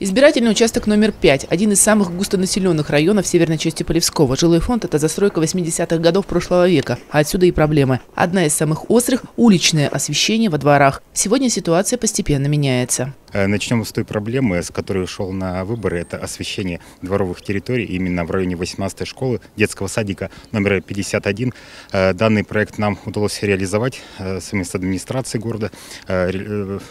Избирательный участок номер 5 – один из самых густонаселенных районов северной части Полевского. Жилой фонд – это застройка 80-х годов прошлого века, а отсюда и проблемы. Одна из самых острых – уличное освещение во дворах. Сегодня ситуация постепенно меняется. Э, начнем с той проблемы, с которой ушел на выборы. Это освещение дворовых территорий именно в районе 18-й школы детского садика номер 51. Э, данный проект нам удалось реализовать э, совместно с администрацией города.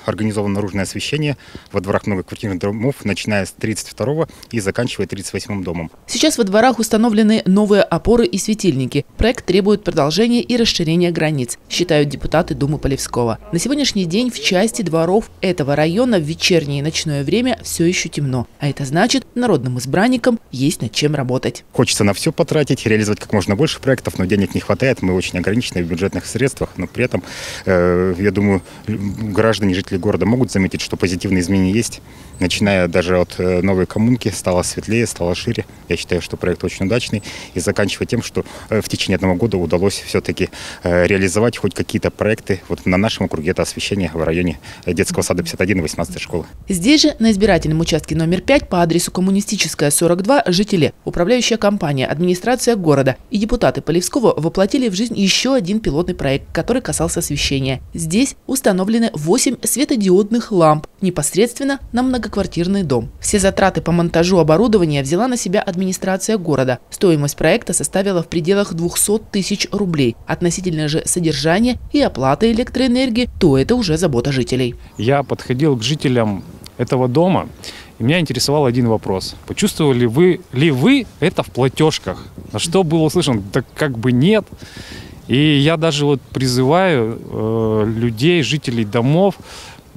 Организовано наружное освещение во дворах многоквартирных домов, начиная с 32 и заканчивая 38 домом. Сейчас во дворах установлены новые опоры и светильники. Проект требует продолжения и расширения границ, считают депутаты Думы Полевского. На сегодняшний день в части дворов этого района вечернее и ночное время все еще темно. А это значит, народным избранникам есть над чем работать. Хочется на все потратить, реализовать как можно больше проектов, но денег не хватает. Мы очень ограничены в бюджетных средствах, но при этом, э, я думаю, граждане, жители города могут заметить, что позитивные изменения есть. Начиная даже от э, новой коммунки, стало светлее, стало шире. Я считаю, что проект очень удачный. И заканчивая тем, что э, в течение одного года удалось все-таки реализовать хоть какие-то проекты. Вот на нашем округе это освещение в районе детского сада 51 и 18 11 школы. Здесь же, на избирательном участке номер 5 по адресу Коммунистическая, 42, жители, управляющая компания, администрация города и депутаты Полевского воплотили в жизнь еще один пилотный проект, который касался освещения. Здесь установлены 8 светодиодных ламп непосредственно на многоквартирный дом. Все затраты по монтажу оборудования взяла на себя администрация города. Стоимость проекта составила в пределах 200 тысяч рублей. Относительно же содержания и оплаты электроэнергии, то это уже забота жителей. Я подходил к жителям этого дома, и меня интересовал один вопрос. Почувствовали вы ли вы это в платежках? На что было услышано? Так как бы нет. И я даже вот призываю э, людей, жителей домов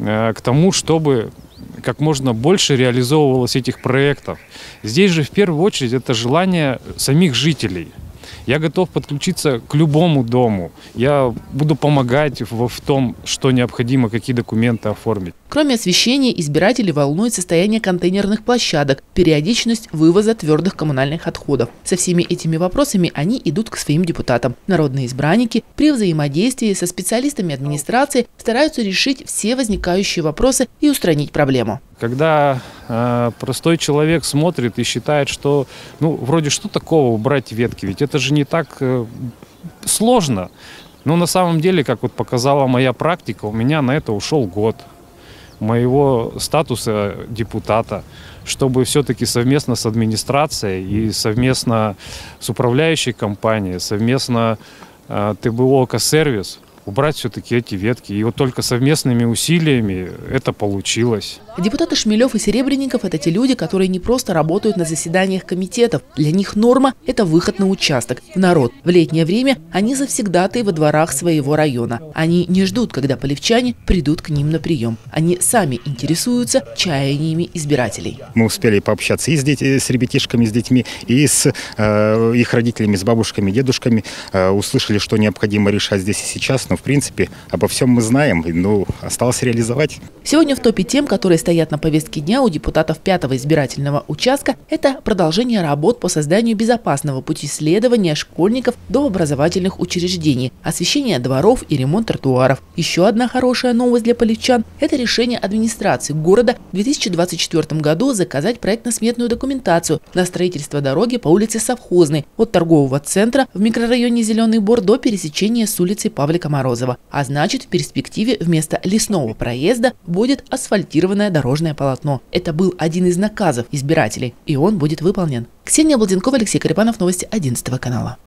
к тому, чтобы как можно больше реализовывалось этих проектов. Здесь же в первую очередь это желание самих жителей – я готов подключиться к любому дому. Я буду помогать в, в том, что необходимо, какие документы оформить. Кроме освещения, избиратели волнует состояние контейнерных площадок, периодичность вывоза твердых коммунальных отходов. Со всеми этими вопросами они идут к своим депутатам. Народные избранники при взаимодействии со специалистами администрации стараются решить все возникающие вопросы и устранить проблему. Когда э, простой человек смотрит и считает, что, ну, вроде что такого убрать ветки, ведь это же не так э, сложно. Но на самом деле, как вот показала моя практика, у меня на это ушел год моего статуса депутата, чтобы все-таки совместно с администрацией и совместно с управляющей компанией, совместно э, ТБО «Экосервис» убрать все-таки эти ветки. И вот только совместными усилиями это получилось. Депутаты Шмелев и Серебренников – это те люди, которые не просто работают на заседаниях комитетов. Для них норма – это выход на участок, в народ. В летнее время они завсегдаты во дворах своего района. Они не ждут, когда полевчане придут к ним на прием. Они сами интересуются чаяниями избирателей. Мы успели пообщаться и с, дети, с ребятишками, с детьми, и с э, их родителями, с бабушками, дедушками. Э, услышали, что необходимо решать здесь и сейчас. Но, в принципе, обо всем мы знаем. Ну, осталось реализовать. Сегодня в топе тем, которые стоят на повестке дня у депутатов пятого избирательного участка, это продолжение работ по созданию безопасного пути следования школьников до образовательных учреждений, освещение дворов и ремонт тротуаров. Еще одна хорошая новость для полевчан – это решение администрации города в 2024 году заказать проектно-сметную документацию на строительство дороги по улице Совхозной от торгового центра в микрорайоне Зеленый Бор до пересечения с улицей Павлика Морозова. А значит, в перспективе вместо лесного проезда будет асфальтированная дорожное полотно. Это был один из наказов избирателей, и он будет выполнен. Ксения Балденкова, Алексей Карипанов, новости 11 канала.